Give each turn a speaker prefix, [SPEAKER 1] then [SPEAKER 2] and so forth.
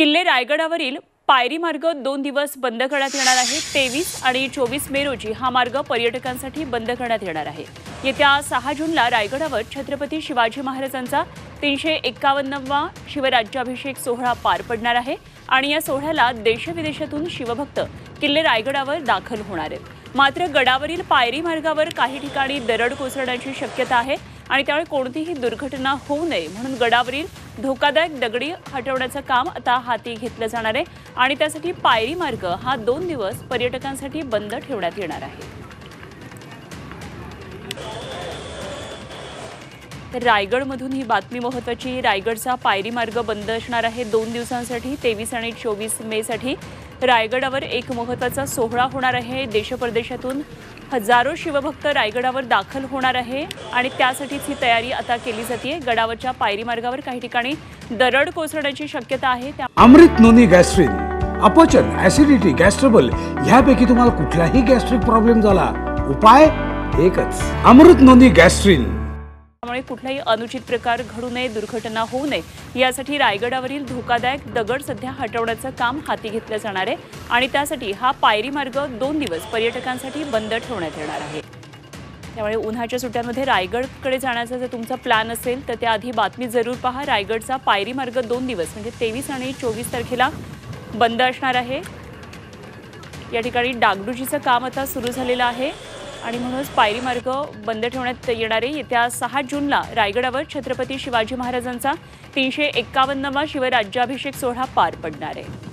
[SPEAKER 1] किल्ले रायगडावरील पायरी मार्ग दोन दिवस बंद करण्यात येणार आहे. तेवीस आणि चोवीस मे रोजी हा मार्ग पर्यटकांसाठी बंद करण्यात येणार आहे. येत्या सहा जूनला रायगडावर छत्रपती शिवाजी महाराजांचा तीनशे एक्कावन्नवा शिवराज्याभिषेक सोहळा पार पडणार आहे आणि या सोहळ्याला देशविदेशातून शिवभक्त किल्ले रायगडावर दाखल होणार आहेत. मात्र गडावरील पायरी मार्गावर काही ठिकाणी दरड कोसळण्याची शक्यता आहे. आणि त्यामुळे कोणतीही दुर्घटना होऊ नये म्हणून गडावरील धोकादायक दगडी हटवण्याचं काम आता हाती घेतलं जाणार आहे. आणि त्यासाठी पायरी मार्ग हा दोन दिवस पर्यटकांसाठी बंद ठेवण्यात येणार आहे. रायगडमधून ही बातमी महत्वाची. रायगडचा पायरी मार्ग बंद असणार आहे दोन दिवसांसाठी तेवीस आणि चोवीस मेसाठी. रायगडावर एक महत्त्वाचा सोहळा होणार आहे. देशप्रदेशातून हजारो शिवभक्त रायगडावर दाखल होणार आहे आणि त्यासाठीच ही तयारी आता केली जाते गडावरच्या पायरी मार्गावर काही ठिकाणी दरड कोसळण्याची शक्यता आहे.
[SPEAKER 2] अमृत नोनी गॅस्ट्रिन अपचन ऍसिडिटी गॅस्ट्रबल ह्यापैकी तुम्हाला कुठलाही गॅस्ट्रिक प्रॉब्लेम झाला उपाय एकच अमृत नोनी गॅस्ट्रिन.
[SPEAKER 1] त्यामुळे कुठलाही अनुचित प्रकार घडू नये दुर्घटना होऊ नये. यासाठी रायगडावरील धोकादायक दगड सध्या हटवण्याचं काम हाती घेतलं जाणार आहे आणि त्यासाठी हा पायरी मार्ग दोन दिवस पर्यटकांसाठी बंद ठेवण्यात येणार आहे. त्यामुळे उन्हाच्या सुट्ट्यांमध्ये रायगडकडे जाण्याचा जर तुमचा प्लॅन असेल तर त्याआधी बातमी जरूर पहा. रायगडचा पायरी मार्ग दोन दिवस म्हणजे तेवीस आणि चोवीस तारखेला बंद असणार आहे. या ठिकाणी डागडुजीचं काम आता सुरू झालेलं आहे. आणि म्हणूनच पायरी मार्ग बंद ठेवण्यात येणारे येत्या सहा जूनला रायगडावर छत्रपती शिवाजी महाराजांचा तीनशे एक्कावन्नवा शिवराज्याभिषेक सोहळा पार पडणार आहे.